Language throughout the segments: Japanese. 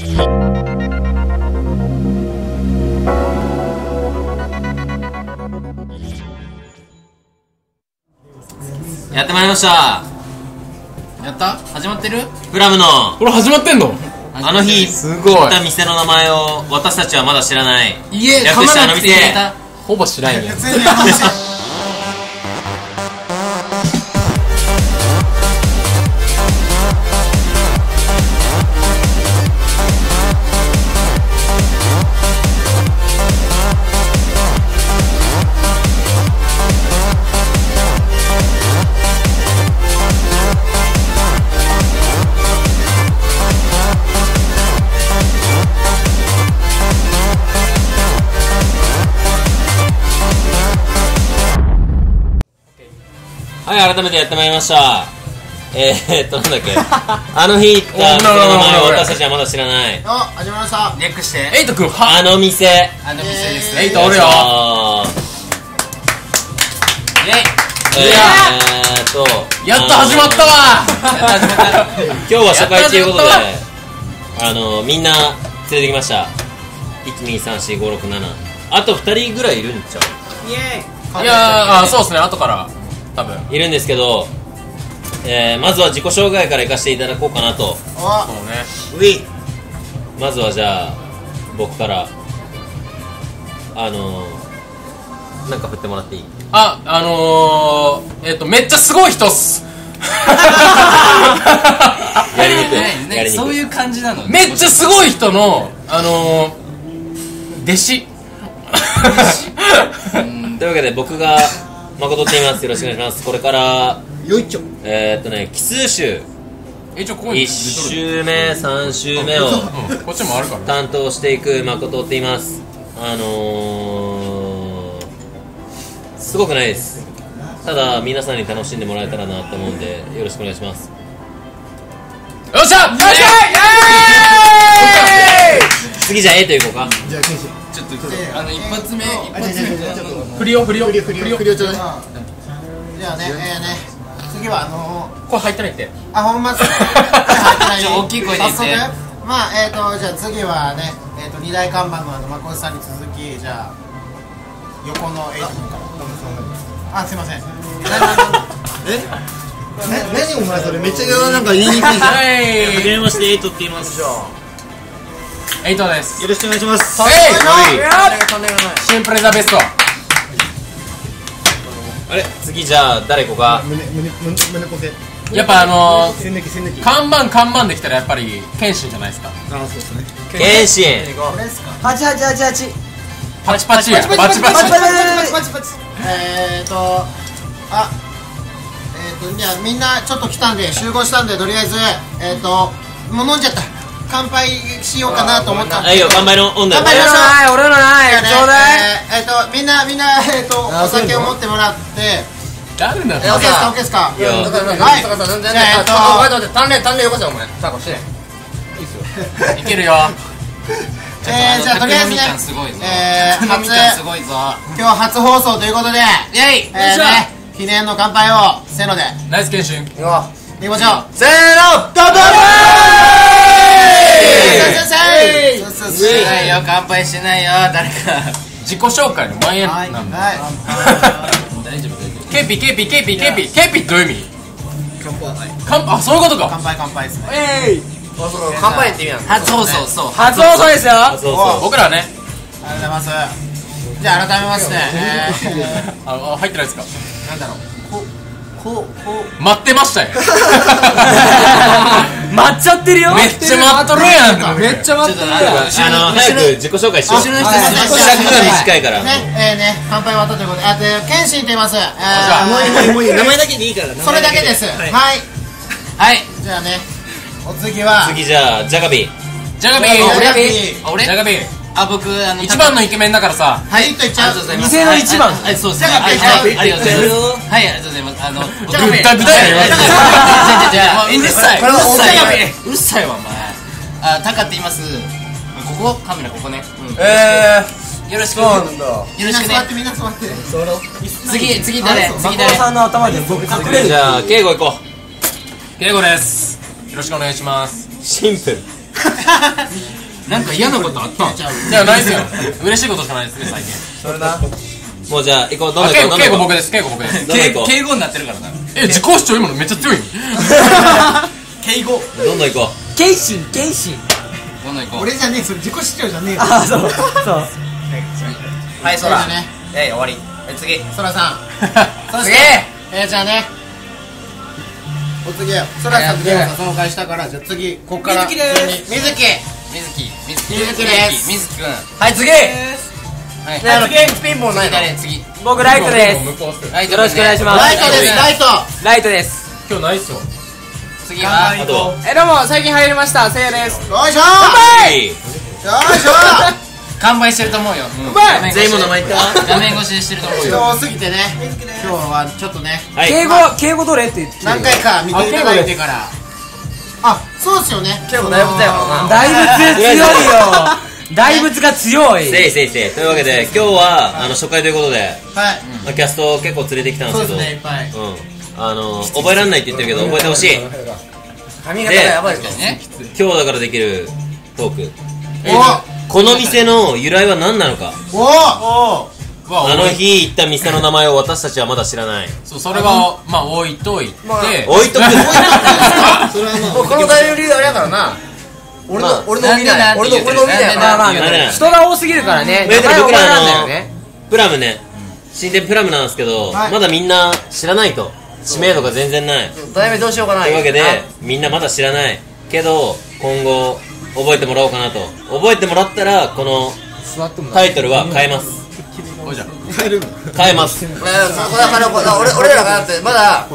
やってまいりました。やった？始まってる？プラムの。これ始まってんの？あの日すごい。行った店の名前を私たちはまだ知らない。いえ略してあほぼ知らんやんはい改めてやってまいりました。えー、っとなんだっけ。あの日行った店の名前を私たちはまだ知らない。あ、始まりました。略して。エイトくんは？あの店。あの店ですエイトおるよ。あイェイ。ーえーっとやっと始まった。わ今日は初回ということであのみんな連れてきました。1234567あと2人ぐらいいるんちゃイエーイ。いやーあそうっすね。後から多分。ういるんですけど、えー、まずは自己紹介からいかせていただこうかなと。おそうね。ウィ。まずはじゃあ僕からあのー、なんか振ってもらっていい？ああのー、えっとめっちゃすごい人っす。やりにく。いねねやりにく。いそういう感じなのめっちゃすごい人のあのー、弟子。というわけで僕が誠って言いますよろしくお願いします。これからよいちょ。えー、っとね奇数種え一応ここに1週目3週目をうん。こっちもあるから担当していく誠って言います。あのー、すごくないです。ただ皆さんに楽しんでもらえたらなと思うんでよろしくお願いします。よっしゃ！よっしゃ！次じゃあ A といこうか。じゃあ、ケンシ。ちょっとあの一発目一あ、じゃあ、発じゃあ、目じゃあ、ちょっと。振りを振りを振りを、振りを、振りを、ちょうだい。こじゃあね、えーね。次は、あのれ入ってないってー、あ、ほんまっす。大きい声で言ってまあ、えっと、じゃあ、次はね、えっと、二大看板の、あの、まこさんに続き、じゃあ。横のエイト君から。あ、すいません。え？な、何お前それ、めっちゃ、なんか言いにくいじゃん。はいめましてエイトって言いますエイトです。よろしくお願いします。はいはい。シンプルザベスト。あれ？次じゃあ誰こうか胸、胸、胸、胸ポケ。やっぱあの。ー、看板看板できたらやっぱり謙信じゃないですか。あ、そうですね。謙信これですか？八八八八。パチパチや。パチパチ。パチパチ。パチパチパチパチ。えーとあえーとじゃあみんなちょっと来たんで集合したんでとりあえずえーともう飲んじゃった乾杯しようかなと思ったんで。いいよ、乾杯の。乾杯ましょう。俺のない、ちょうだい。えっと、みんな、みんな、えっと、お酒を持ってもらって。誰なの。オッケーですか、オッケーすか。はい。えっと、待って、待って、鍛錬、鍛錬よこせ、お前。さあ、こしね。いいっすよ。いけるよ。えー、じゃあとりあえずね、えー、初今日初放送ということで、イェイ、えーね、記念の乾杯をせーので、ナイス研修、行こう、きましょう、せーの、どうーない。よ乾杯してない。よ誰か自己紹介の前やはい。なんだはい。大丈夫大丈ケーピケーピケーピケーピケーピどうい。う意味乾杯あそうい。うことか乾杯乾杯ですねえい。乾杯って意味なん夫初放送そう初放送ですよそうそう僕らねありがとうござい。ますじゃあ改めましてえーああ入ってない。ですかなんだろうここうこう。待ってましたよ。待っちゃってるよ。めっちゃ待っとるやんめっちゃ待ってる。よあの早く自己紹介しよう。後ろの人短いから。ねえーね乾杯終わったということで。あで謙信と言います。えじゃあーもういい名前だけでいいからそれだけです。はい。はい。じゃあねお次は。次じゃあジャガビジャガビジャーガビあ俺？ジャガビーあ僕あの一番のイケメンだからさ。はいいいと言っちゃう。ありがとうございます。店の一番。はいはいそうですね。じゃあはいはいありがとうございます。はい。ありがとうございます。あのじゃあグッダグダ やよじゃあうるさい。うるさいこわ。うるさいわお前。あタカって言います。ここ？カメラここね。えよろしく。よろしくね。みんな座ってみんな座って。次次誰？次マコ誰さんの頭で僕隠れる。じゃあ敬語行こ敬語です。よろしくお願いします。うシンプル なんか嫌なことあった？んいやないですよ。嬉しいことしかないですね最近。それな。もうじゃあ行こう。どんあどん行こう敬語僕です。敬語僕です。どんどん行こう敬語になってるからな。え自己主張今のめっちゃ強い 敬語。どんどん行こ謙信謙信。どんどん行こう。俺じゃねえそれ自己主張じゃねえよ。あそうそう。はいそうだね。えい終わり。え次。そらさん。そしてえ。えー、じゃあね。お次。はそらさんとその会したからじゃあ次こっから。水木です。順に水木。水木水木水木です。水木くん。はい次。はい。ねあの次ピンポンない誰？次。僕ライトです。よろしくお願いします。ライトです。ライトライトです。今日ないっすよ。次は？えどうも最近入りました。せいやです。よいしょ。はいよいしょ。完売してると思うよ。うまい全員も名前言った画面越しでしてると思う人よ多すぎてね。今日はちょっとね。はい。敬語敬語どれって言って。何回か見ていただいてからあそうですよね。敬語大仏だよ大仏強いよ。大仏が強い。せいせいせい。というわけで今日はあの初回ということで、はい。まあ、キャストを結構連れてきたんですけど。そうですねいっぱい。うん。あの覚えられないって言ってるけど覚えてほしい。髪型がやばいですね。今日だからできるトーク。お。この店の由来は何なのか。お。お。あの日行った店の名前を私たちはまだ知らない。そうそれはまあ置いといて。置いとく もうこの大理由あれやからな。俺まあの俺の見ない俺の俺の見ないまあまあ人が多すぎるからね。名前覚えらのよね。プラムね。新店プラムなんですけど、はい。まだみんな知らないと。知名度が全然ない。題名どうしようかなというわけでみんなまだ知らない。けど今後覚えてもらおうかなと。覚えてもらったらこのタイトルは変えます。変えます。ま あそ俺俺らがだってまだ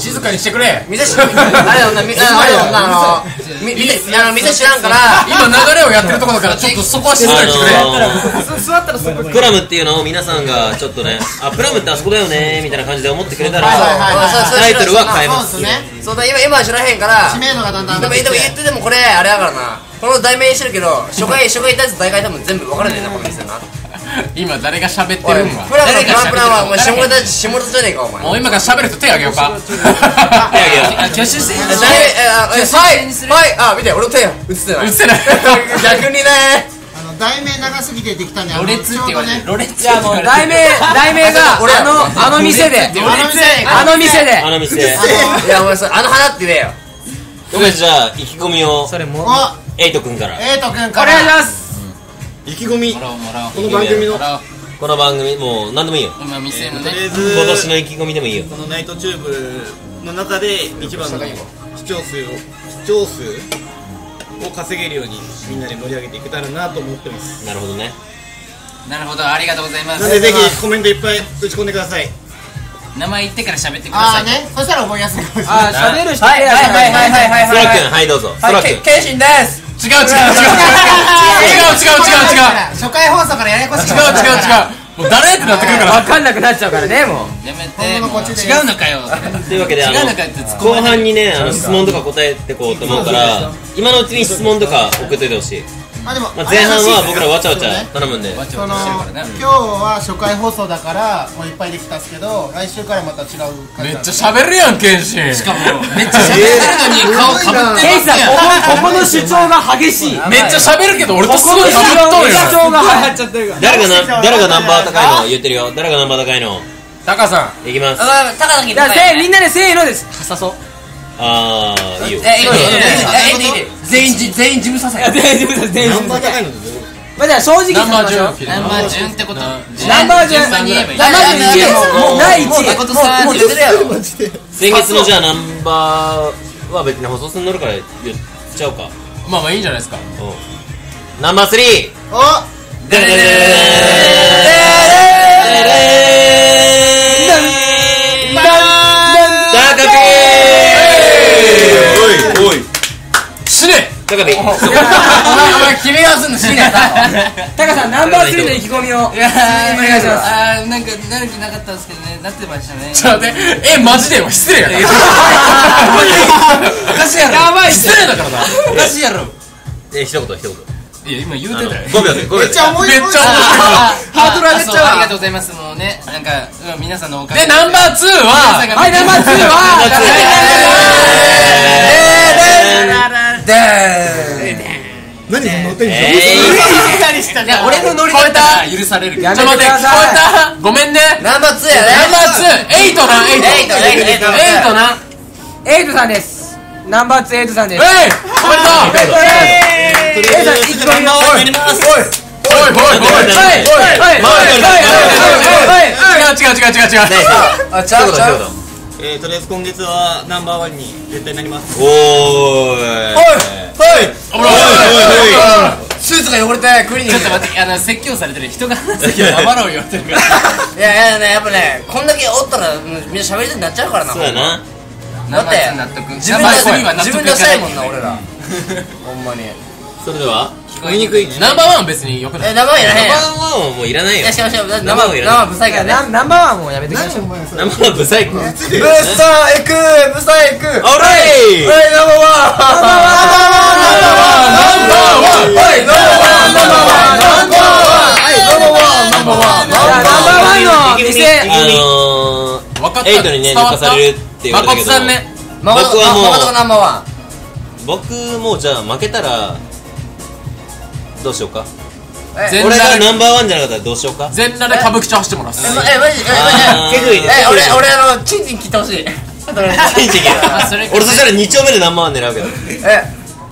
静かにしてくれ。店知あれだなみああれだなあのみ店あの店知らんから今流れをやってるところだからちょっとそこは静かにしてくれ。あの座ったらそこープラムっていうのを皆さんがちょっとねあプラムってあそこだよねみたいな感じで思ってくれたらタイトルは変えます。そうですねそう。だ今今は知らへんから知名度がだんだんでも言っててもこれあれやからな。この題名にしてるけど初回初回行ったやつ大概多分全部分からねえなこの店な今誰が喋ってるんわプラムのプランプランはもう下喋ってるネタ下ネタじゃねえかお前。もう今から喋る人手あげようか。手あげよう あ挙手制えだいえあえはいはいあ見て俺の手や。映ってない。映ってない。逆にね。あの題名長すぎてできたんであのロレツって言われてロレツいやもう題名 題名が俺あのあの店で。あの店。で。あの店。いやお前あの花って言えよ。じゃあ意気込みを。それもおエイト君から。エイト君おから。願いします意気込み。この番組の。この番組もう何でもいいよ。とりあえず今年の意気込みでもいいよ。このナイトチューブの中で一番の視聴数を視聴数を稼げるようにみんなで盛り上げていけたらなと思ってます。なるほどね。なるほどありがとうございます。なのでぜひコメントいっぱい打ち込んでください。名前言ってから喋ってください。ああねそしたら覚えやすいかもしれない。あ喋る人はいはいはいはいはいはい。ソラ君はいどうぞ。ソラ君。謙信です。違う違う違う違う違う違う違う違う。初回放送からややこしい違う。違う違う。もう誰ってなってくるから。分かんなくなっちゃうからねもう。やめて違うのかよ。というわけで。後半にねあの質問とか答えてこうと思うから今のうちに質問とか送っといてほしい、あでもまあ、前半は僕らわちゃわちゃ頼むんで。わちゃその今日は初回放送だからもういっぱいできたっすけど来週からまた違う感じめっちゃ喋るやん謙信しかも めっちゃ喋ってるのに顔かぶってケイさんここここの主張が激しい。めっちゃ喋るけど俺とすごい主喋っとるよ。張が流行っちゃってるから。誰がな誰がナンバー高いの言ってるよ。誰がナンバー高いの？タカさん。いきます。あ高田君じゃあせみんなでせーのです。さそうあーいいよ。えいいねいいねいいねいいね全員じ全員事務させ 全然全然ナンバー高いのでまあじゃあ正直ナンバーにしましょう10ナンバー順ってこと。ナンバー順順番に言えばいい。ナンバー順もう第一位もう誠さんもう出てるやろ先月のじゃあナンバーは別に放送に乗るから言っちゃおうかまあまあいいんじゃないですかうんナンバー3おでタカピーお前君がすんの死ねタカさんナンバー3の意気込みをいやーお願いします。あーなんかなる気なかったんですけどねなってましたね。ちょっと待って。えマジで？失礼やな。おかしいやろやばい失礼だからなおかしいやろえ一言一言いや今言うてたよ5秒で5秒でめっちゃ思いめっちゃあハードル上げちゃうありがとうございますもうねなんかうん皆さんのおかげでナンバー2ははいナンバー2はナンバーツーでー何そんな乗ってんじゃ俺のノリだったら許される。けどちょっと待って聞こえた。ごめんね。ナンバー2やねナンバー2エイトなエイト。エイトエイトエイト。エイトな。エイトさんです。ナンバー2エイトさんです。えい。おめでとう。エイトさん意気込みをおい。おいおいおい。おい。おいおい。おい。違う違う違う違う違うあちゃうちゃうえーとりあえず今月はナンバーワンに絶対なります。おーい。おいおいおもろいスーツが汚れてクリーニングちょっと待ってあの説教されてる人が話すけど黙ろう言われてるか。ら いやいやねやっぱねこんだけおったらうんみんな喋りたくなっちゃうからなそうやな。だって自分ナンバーツーはで自分納得いかないでしたいもんな俺ら。ほんまに。それでは聞こえにくいナンバーワンは別によくない。え名前いらへんナンバーワンはもういらないよ。いやしかもしかも生ナンバーワンいらない生ブサイからね。ナンナンバーワンもうやめてください。ナンバーワンブサイクブサイクブサイクオーライはいナンバーワンナンバーワンナンバーワンはいナンバーワン。ナンバーワンナンバーワンはいナンバーワンナンバーワン。じゃあナンバーワン。の店あのー分かったエイトにね。伝わった抜かされるって言われたけど誠さんねマコト僕はもうマコトがナンバーワン。僕もうじゃあ負けたらどうしようか？え全俺が裸ナンバーワンじゃなかったらどうしようか？全裸で歌舞伎町走ってもらう。っすえまえマジえあー。マジえ俺俺あのチンチン切ってほしい。チンチンあそれ俺そしたら2丁目でナンバーワン狙うけど。え？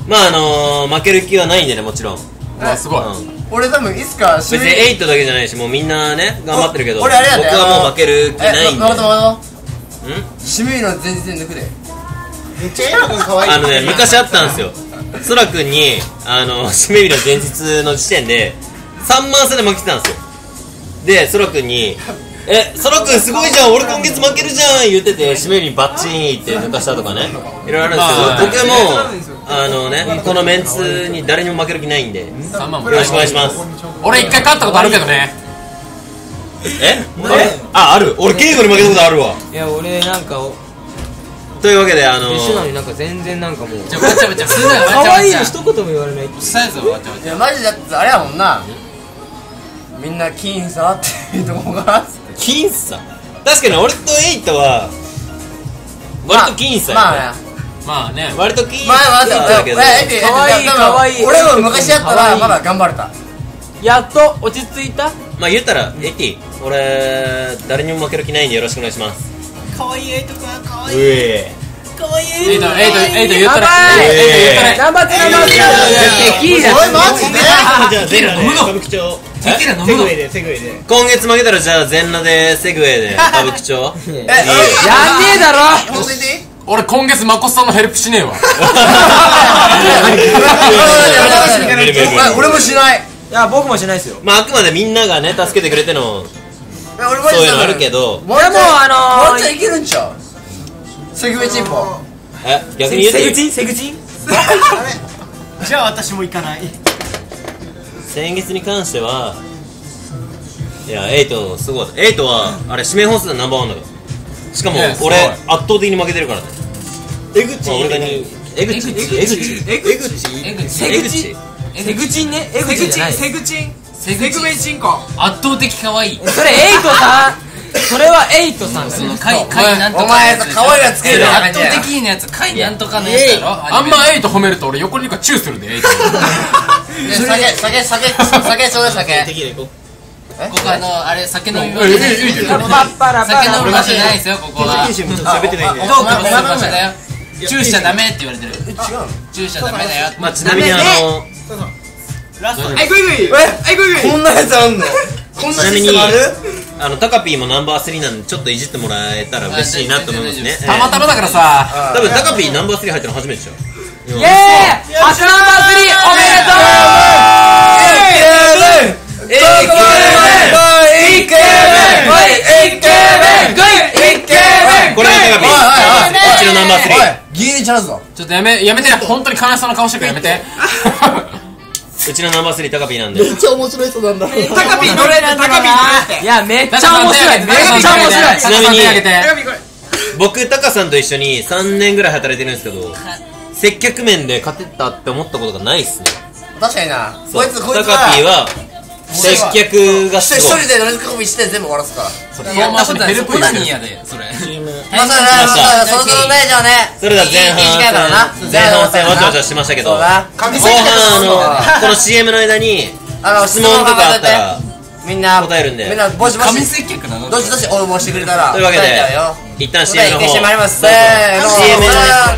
まああのー、負ける気はないんでねもちろん、うん、うわすごい。俺多分いつか別にエイトだけじゃないしもうみんなね頑張ってるけど。俺あれやで。僕はもう負ける気ないんで。マコトマコトうん？締め日の前日に抜くで。めっちゃエイト君可愛い。あのね昔あったんですよそらくんにあの締め日の前日の時点で3万差で負けてたんですよ。でそらくんに「えそらくんすごいじゃん俺今月負けるじゃん」言ってて締め日バッチンって抜かしたとかね。いろいろあるんですけど、まあ僕はもうあのねこのメンツに誰にも負ける気ないんでよ3万もろしくお願いします。俺一回勝ったことあるけどね。え？あある。俺稽古に負けたことあるわ。いや俺なんかというわけであの一緒なのになんか全然なんかもう。じゃあわちゃわちゃすんなよ わちゃ可わちゃ。愛いの一言も言われないサイズはわちゃわちいやマジだってあれやもんな。みんな僅差っていうとこが？僅差？確かに俺とエイトは割と僅差まあよね。まあね。割と僅まあまあ差だけど。えええ可愛い多分可愛い。俺も昔やったらまだ頑張れた。やっと落ち着いた？まあ言ったらエイティ俺誰にも負ける気ないんでよろしくお願いします可愛いエイト君可愛うえエイトエイトエイト言ったらエイト言ったらナンバー2ナンバー2テキーラおいマジでじゃあ全裸で歌舞伎町テキーラ飲むのセグウェイで今月負けたらじゃあ全裸でセグウェイで歌舞伎町やんねえだろ俺今月マコスさんのヘルプしねえわ俺もしないいや僕もしないですよまああくまでみんながね助けてくれてのそういうのあるけど。もうあのーワンチャンいけるんちゃう？セグウェイチンポえ逆に言ってセグチンセグチンじゃあ私も行かない。先月に関してはいやエイトすごいエイトはあれ指名本数ナンバーワンだから。しかも俺圧倒的に負けてるから。ね江口？まあ俺がに江口江口？江口。エグチ江口。セグチンねエグチンじゃないセグチンセグチンチンコ圧倒的可愛い。それエイトさん。それはエイトさんその貝貝なんとかお前さ可愛いがつける圧倒的なやつ。貝なんとかのやつだろ。あんまエイト褒めると俺横にいるからチューするでエイト 酒酒酒酒ちょうだい酒テキーラ行こここあのあれ酒飲み場ええじゃないええええパッパラパラ酒飲む場所じゃないですよここうは喋ってないんでトークのする場所だよチューしちゃダメって言われてるえ違うのチューしちゃダメだよまあちなみにあのラスト。はいグイグイ。えはいグイグイ。こんなやつあんの？こんなちなみにシステムある？あのタカピーもナンバー3なんでちょっといじってもらえたら嬉しいなと思いますね。あたまたまだからさ。多分タカピーナンバー3入ったの初めてでしょ？イエーイ。初ナンバー3おめでとう。イケメン。イケメン。イケメン。イケメン。グイイケメンこれがタカピー。うちのナンバー3ギリギリチャンスだちょっとやめやめて。本当に悲しそうな顔してるからやめて うちのナンバー3タカピーなんで。めっちゃ面白い人なんだ。タカピーどれタカピーどれいやめっちゃ面白い。めっちゃ面白い。ちなみに僕タカさんと一緒に3年ぐらい働いてるんですけど接客面で勝てたって思ったことがないっすね。確かにな。こいつこいつタカピーは接客が一すごい。人で乗り込みして全部終わらすから。それ遠回しにヘルプオナニーやでそれ。まあそれねそのそのねじゃあねそれでは前いいいい時間やからな半戦。前半戦わちゃわちゃしましたけど。後そうだ。半あのこの CM の間にあの質問とかあったらみんな答えるんで。みんなぼちぼ神ち接客なの？どしどし応募してくれたらというわけで答えちゃうよ。一旦答え CM の一回してまいり方ます。せーの。CM のさ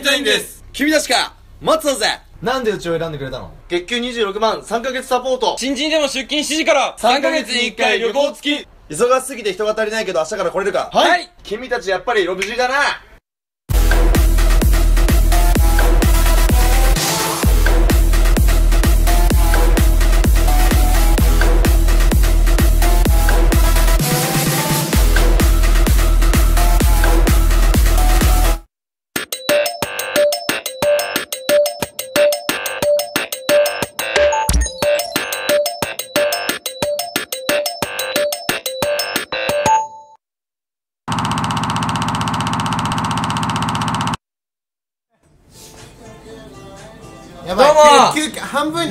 りたいんです。君たちか待つぞぜ。なんでうちを選んでくれたの？月給26万3ヶ月サポート。新人でも出勤7時から3ヶ月に1回旅行付き。忙しすぎて人が足りないけど明日から来れるか？はい、君たちやっぱりロミジュリだな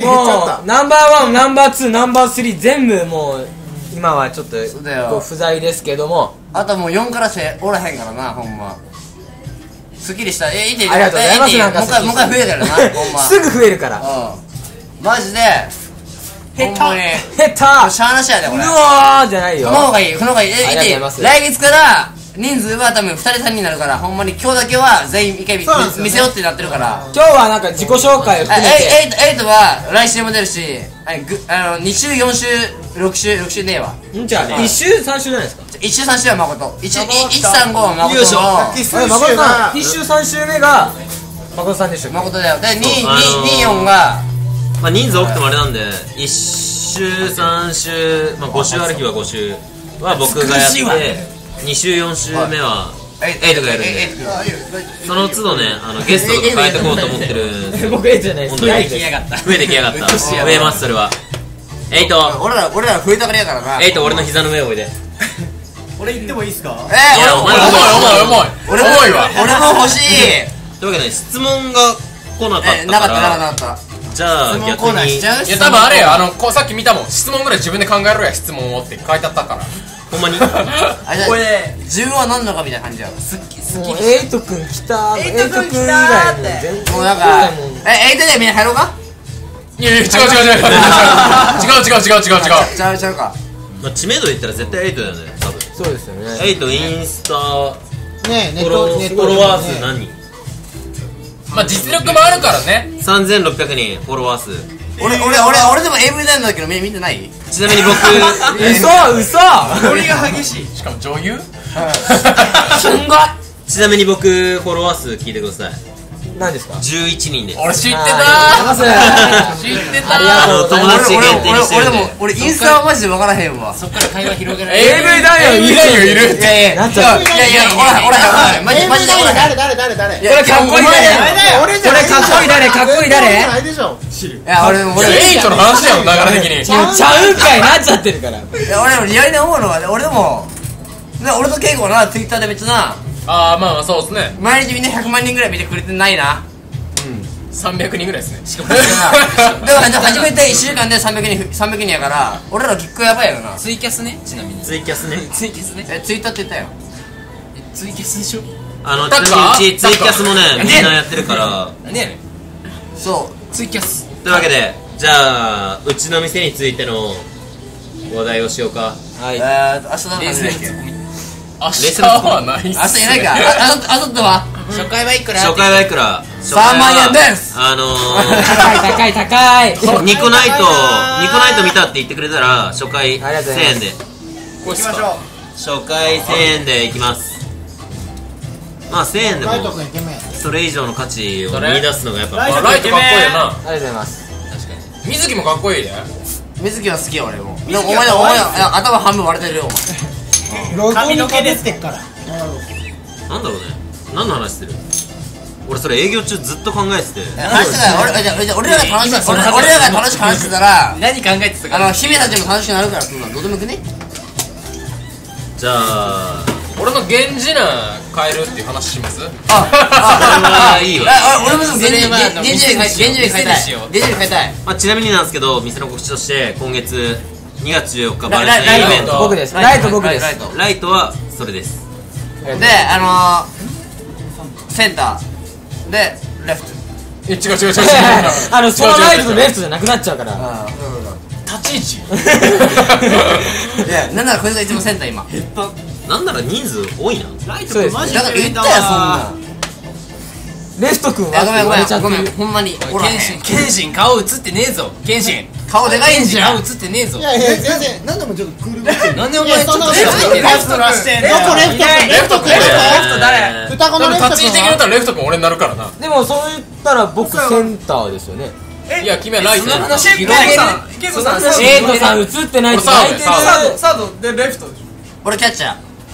もうナンバーワンナンバーツーナンバースリー全部もう今はちょっとそうだよ。こう不在ですけども。あともう4からしておらへんからなほんま。すっきりした。えいてありがとうございます。えなんかもう一回もう一回増えたよな ほんま。すぐ増えるから。うん。マジで。ほん下まに。手下手しゃーなしやでこれ。うわーじゃないよ。この方がいいこの方がいい。えありがとうございいます。て来月から人数は多分2人3人になるからほんまに今日だけは全員一回見せようってなってるから。今日はなんか自己紹介をあ含めて。エイトは来週も出るしあぐあの2週4週6週6週ねえわ。んじゃあ1週3週じゃないですか？1週3週は誠。135は誠。よいしょの数週あれ誠さん。が1週3週目が誠さんでしたっけ？誠だよ。であのー224がまあ人数多くてもあれなんで1週3週まあ5週ある日は5週は僕がやって2週4週目はエイトがやるんで。その都度ねあのゲストとか変えてこうと思ってるんですよ僕 A じゃないです本当にないですやがった増えてきやがった増えますそれはエイト俺ら俺ら増えたがりやからなエイト俺の膝の上おいで俺行ってもいいっすかえー俺重い重い重い俺も重いわ俺も欲しいというわけで質問が来なかっえなかったなたかったなかっじゃあ逆にいや多分あれよあのこうさっき見たもん質問ぐらい自分で考えろや質問をって書いてあったからほんまに。これ自分は何なのかみたいな感じやわ。すっきすっき。もうりエイトくん来たエイトくん以外も全然もうなん。かえエイトでみんな入ろうか？いやいや違う違う違う。違う違う違う違う違う。違う違うちゃうちゃうか。まあ知名度で言ったら絶対エイトだよね多分。そうですよね。エイトインスタフねネッォロトネットーフォロワー数何人？まあ実力もあるからね。3600人フォロワー数俺俺俺俺でも AV なんだけど見見てない？ちなみに僕嘘 嘘。鳥が激しい。しかも女優？すんごいちなみに僕フォロワー数聞いてください。何ですか？11人です。俺知ってた知ってたあり友達限定にしてるんで俺俺俺でも俺インスタはマジで分からへんわ。そっから会話広げられ AV だよ AV だよ。いる。いやいやなんちゃういやいやおらへんおらマジマジで誰誰誰誰？これかっこいい誰俺これかっこいい誰かっこいい誰？しょいや俺も俺エイトの話やろ流れ的に。ちゃうんかいなっちゃってるから。いや俺でもリアルに思うのはね俺でもね俺とケイコはなツイッターでめっちゃなああまあまあそうですね。毎日みんな100万人ぐらい見てくれてないな。300人ぐらいですね。しかも。でもでも初めて1週間で300人300人やから俺ら結構やばいよな。ツイキャスねちなみに。ツイキャスね。ツイキャスね。えツイッターって言ったよ。えツイキャスでしょ？あのちにうちツイキャスもねみんなやってるから。ねんそツイキャスというわけでじゃあうちの店についての話題をしようか。うえはい。ーと明日何冷の話だっけ静なツッコミ明日はないっすね。明日いないか。あああさっては？初回はいくら？初回はいくら？初3回は万円です。あの高い高い高いー、ニコナイトニコナイト見たって言ってくれたら初回ありがとうござい1000ます。円でこうしましょ初回1000円でいきます。まあ1000円でも。ライト君イケメンそれ以上の価値を見出すのがやっぱライトかっこいいよな。ありがとうございます。確かに。水木もかっこいいね水木は好きよ俺も。いもお前お前頭半分割れてるよお前。髪の毛出てっから。なんだろうね。何の話してる？俺それ営業中ずっと考えてて。話してたら俺俺らが楽しく俺らが楽しく話してたら何考えてたか。あの姫たちも楽しくなるからそんなどうでもよくね。じゃあ俺の源氏名変えるっていう話します？ああああいいわ。あ俺も源氏名源氏名変えたい。源氏名変えたい、まあ、ちなみになんですけど店の告知として今月2月14日バレンタインイベント。僕です。ライト僕です。ライトはそれです。であのー、センター。でレフト。え違う違う違う違う。あのそのライトとレフトじゃなくなっちゃうから。立ち位置？いやなんならこれがいつもセンター今。ヘッドなんなら人数多いな。ライト君マジでだから言ったやそんな。レフト君は。ごめんごめんごめん。ほんまに。謙信謙信顔映ってねえぞ。謙信顔でかいんじゃん。映ってねえぞ。いやいや全然。何でもちょっとクールなんでお前ちょっとレフトらしてどこレフト君。レフト君。レフト誰？双子のレフト君立ち位置的にたらレフト君俺になるからな。でもそう言ったら僕センターですよね。いや君はライトだな。さん、シェイコさん映ってないって泣いてるサード。でレフト。俺キャッチャー。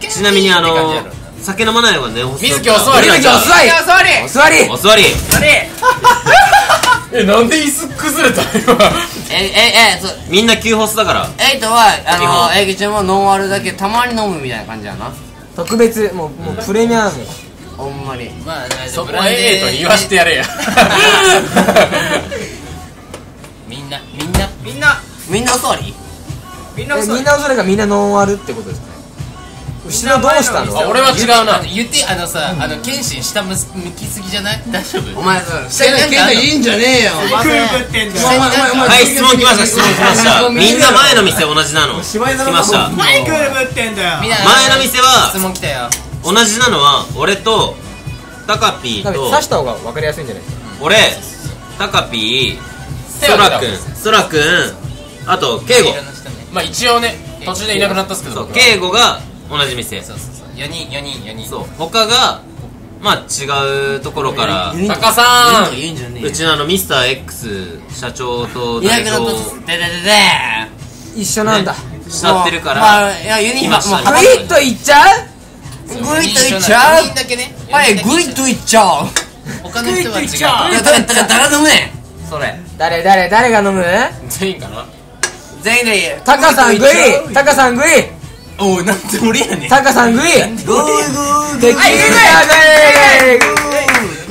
やろ。酒飲まない方がネオホス水木お座り。水木お座り。お座り。お座り。お座り。えなんで椅子崩れた今えええそう。みんな9ホスだから。エイトはあのエイキちゃんもノンアルだけたまに飲むみたいな感じやな。特別もうもうプレミアム。ほんまに。まあそこはええと言わしてやれや。みんなみんなみんな。みんな。お座り？みんな嘘えみんなそれがみんなノンアルってことですか？ね後ろどうしたの？あ俺は違うな。言ってあのさあの謙信下向きすぎじゃない？大丈夫？お前さ下になんかあんのいいんじゃねえよ。はい質問来ました質問来ましたみんな前の店同じなの。来ました前の店は質問来たよ同じなのは俺とタカピーと刺した方が分かりやすいんじゃないですか俺タカピーソラくんソラくんあとケイゴまあ一応ね途中でいなくなったっすけどケイゴが同じ店。そうそうそう。4人4人4人。そう。他がまあ違うところから。タカさん。いいんじゃねえうちのあのミスター X 社長と代表。すでででで一緒なんだ。慕ってるから。まあいやユニフォームも今グイッといっちゃう？グイッといっちゃう？4人だ。けね。はいグイッといっちゃう。他の人は違う誰飲むね。んそれ。誰誰誰が飲む？全員かな？全員でいい。タカさんグイタカさんグイおいなんで俺やねん。タカさんグイ。グーグー敵はいグイグイグ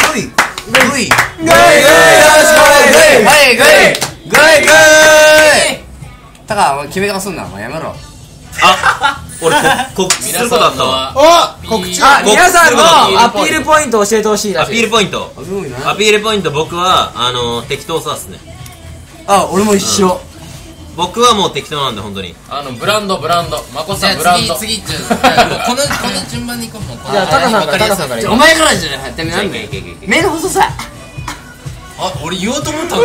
イグイ。グイ。グイグイ。グイはいグイ。グイグイ。だからお前決め方すんな。お前やめろ。あ俺こ告知することあったわ。お告知。あ皆さんのアアピピールポイント教えてほしいらアピーしいルポイント。あすごいな。アピールポイント僕はあの適当さっすね。あ俺も一緒僕はもう適当なんで本当に。あのブランドブランド。マコじゃさんブランド。あ次次じゃあもう このこの順番にいこうもうこの。じゃあタカさんからタカさんからお前からじゃないてめえなんでいけいけいけいけ目の細さ。あ俺言おうと思ったの。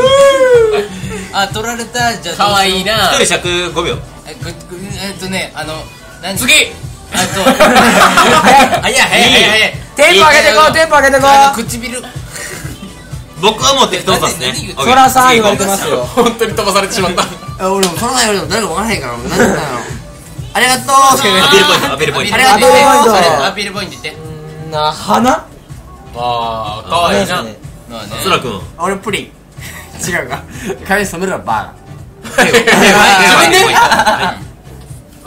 あ取られた。じゃあかわいいな。一人尺5秒。えぐぐえっとねあの何？次。あと。早い早い早い。早いテンポ上げてこうテンポ上げてこあのう唇僕はもう適当さっすね。そらさ言われてますよ。本当に飛ばされてしまった。あ俺もその前言われても誰か分からへんから何だったのありがとう。アピールポイントアピールポイント。アピールポイントアピールポイント。あれアピールポイント言って。な花ああかわいいな。ねまあねそらくんは俺プリン。違うか。髪染めるわバ自分で？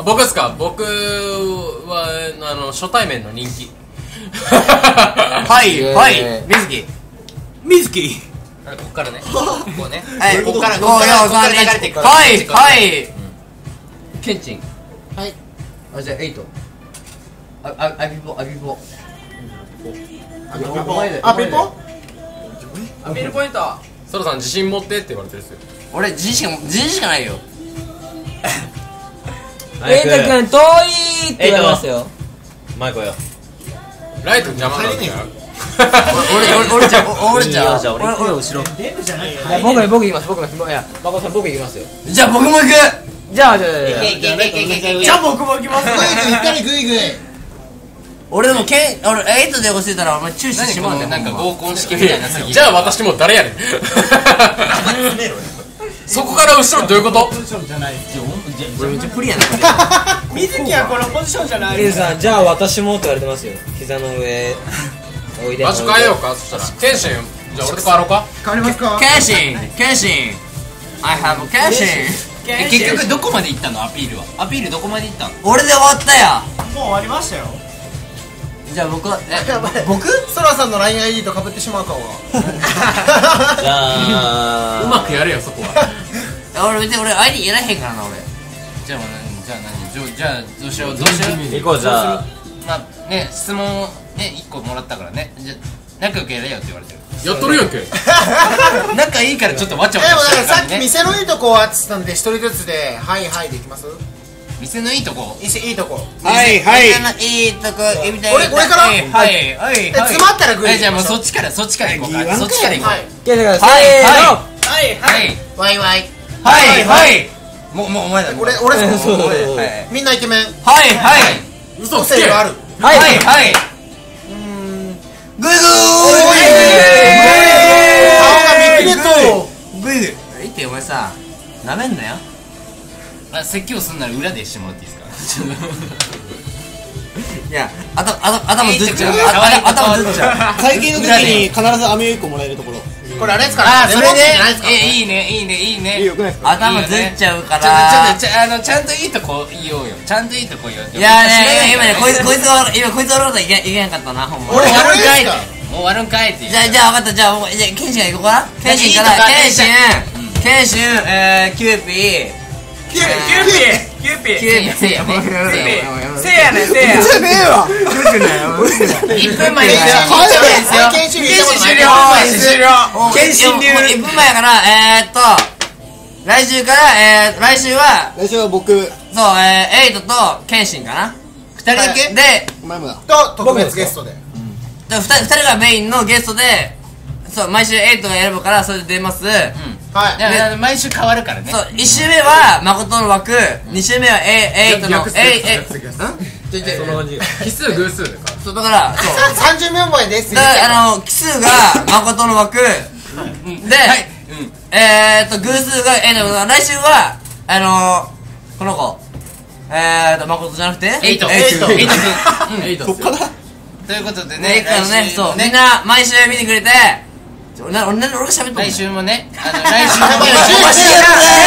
僕ですか？僕はあの初対面の人気。カはいはい水木水木。あここからね。ここね。はい。ここからこここからこここから流れていくはいはい。ケンチン。はい。あじゃあエイト。ああアビボアビボあピポ。あピポ？アピールポ。イントソロさん自信持ってって言われてるんですよ。俺自信しか自信しかないよ。エイト君遠いって言われますよ。マイコよライト邪魔なんだよ俺俺俺じゃ俺じゃんいいよじゃあ俺行くよ俺後ろ。僕僕行きます僕いやまこさん僕行きますよ。じゃあ僕も行く。じゃあじゃあじゃあ。僕も行きます。グイグイ行ったりグイグイ俺でもけん俺エイトで教えたらお前チューしまうねのなんか合コン式みたいなじゃあ私も誰やねん。そこから後ろどういうこと？ポジションじゃない俺めっちゃ不利やな。水木はこのポジションじゃない。リズさんじゃあ私もって言われてますよ。膝の上おいで。場所変えようかそしたら。謙信じゃあ俺と変わろうか。変わりますか？ケンシンケンシン。I have a ケンシン。え結局どこまで行ったの？アピールは。アピールどこまで行ったの？俺で終わったやもう終わりましたよ。じゃあ僕はえ僕？ソラさんの LINEID と被ってしまう顔がじゃあ。うまくやれよそこは。俺別に俺 ID やらへんからな俺。じゃあもう何？じゃあ何？じゃあじゃあどうしよう？どうしよう？行こうじゃあ。まあね質問をね1個もらったからね。じゃあ仲良くやれよって言われてる。やっとるやんけ。仲いいからちょっとわちゃでもわちゃしてる感じね。店のいいとこはっつったんで一人ずつで「はいはい」でいきます？店のいいとこ。いいいとこ。はいはい。店のいいとこみたい俺俺から？はいはい。はいえ詰まったらグーえじゃあもうそっちからそっちから行こうか。そっちから行こう。はい。い。やだからせはいーの。はいはい。ワイワイはい。はい。もうもうお前だ。俺俺 そう。そうそう俺はいみんなイケメン。はい。はい。嘘つけ。個性がある。はい。はい。はいグイグ顔が見切れとグイグイいってお前さなめんなよあ説教すんなら裏でしてもらっていいですかいや頭頭頭ずっちゃう頭ずっちゃう会計の時に必ずアメ1個もらえるところこれあれですから。あそれね。いいねいいねいいよくないですか？頭ずっちゃうから。とちゃあのちゃんといいとこ言おうよ。ちゃんといいとこ言おういやね今ねこいつこいつが今こいつがおることいけいけへんかったなほんま。俺もう終わるんかいもう終わるんかいってじゃあじゃあ分かった。じゃあもうじゃあケンシンが行こうかケンシンからケンシン。ケンシン。えー。キューピー。キューピー。キューピー。キューピーせやねせや。ねんせやじゃねえわ。1分前にケンシンケンシンケンシン終了終了ケンシン流1分前やからえーっと来週からえー来週は来週は僕そうえーエイトとケンシンかな二人だけでお前もだと特別ゲストでで二人二人がメインのゲストでそう毎週エイトが選ぶからそれで出ますはい。毎週変わるからね。そう1週目は誠の枠。2週目はエイエイトの逆すエイエイ逆す逆すちょいちょいそんな感じ。奇数偶数でかそうだからそう。さ30秒前です。だからあの奇数が誠の枠。で、えーっと偶数がエイトの来週はあのこの子。えーっと誠じゃなくて？エイト。エイト。エイト。君うん。エイトっすよ。ということでねね来週そうみんねな毎週見てくれて俺な俺が喋った来週もねあの 来週もやばいね来週皆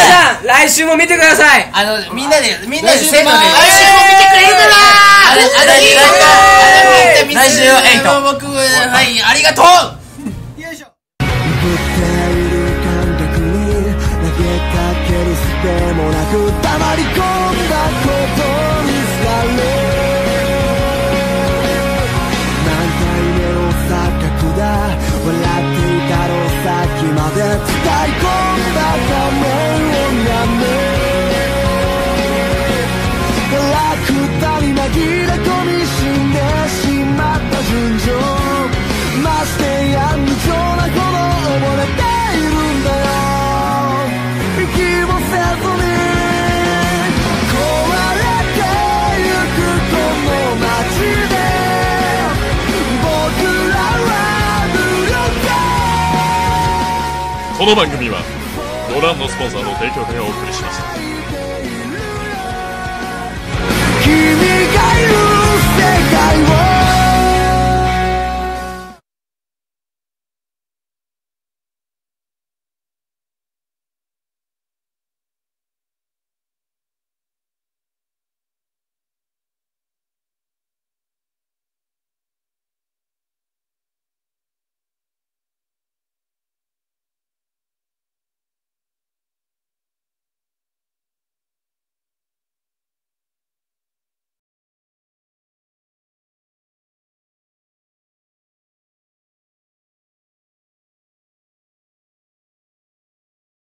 さん来週も見てください。あのみんなでみんなで来週せーので。も来週も見てくれるかな。あれあれ来週来週はエイト僕はいありがとうさこの番組はご覧のスポンサーの提供でお送りしました。